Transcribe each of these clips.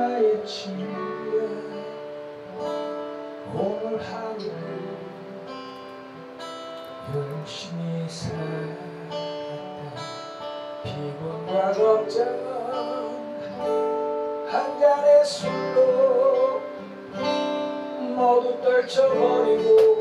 나의 친구야 오늘 하루를 열심히 살았다. 피곤과 걱정 한 잔의 술로 모두 떨쳐버리고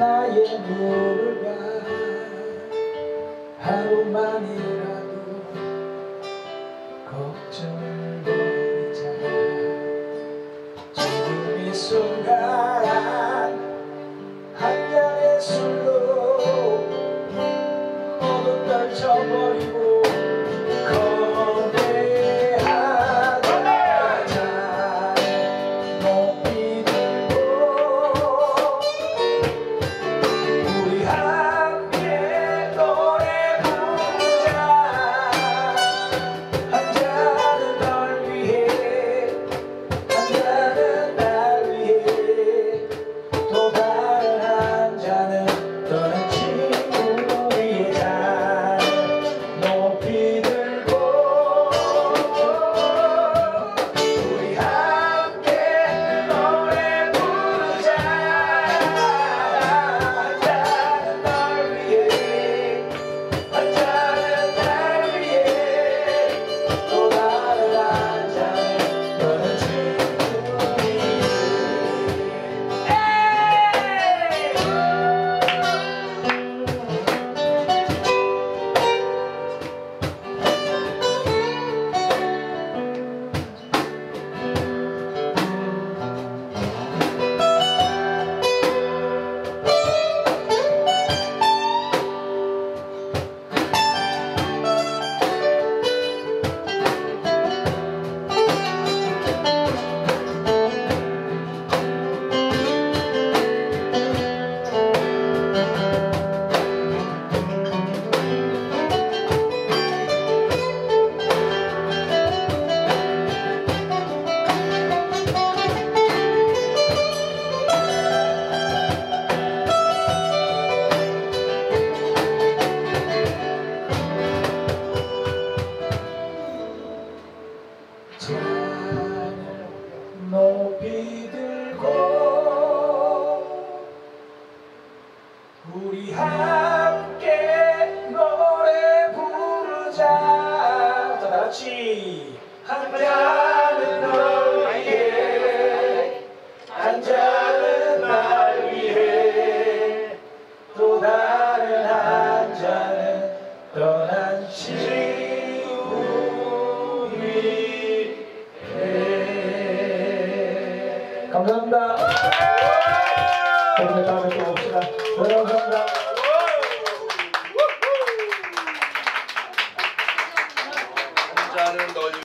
나의 노를 봐. 하루만이라도 걱정 함께 노래 부르자 자 다같이 한 잔은 널 위해 한 잔은 날 위해 또 다른 한 잔은 떠난 위해 감사합니다. 그러면 다음에 또 봅시다. 네, 감사합니다.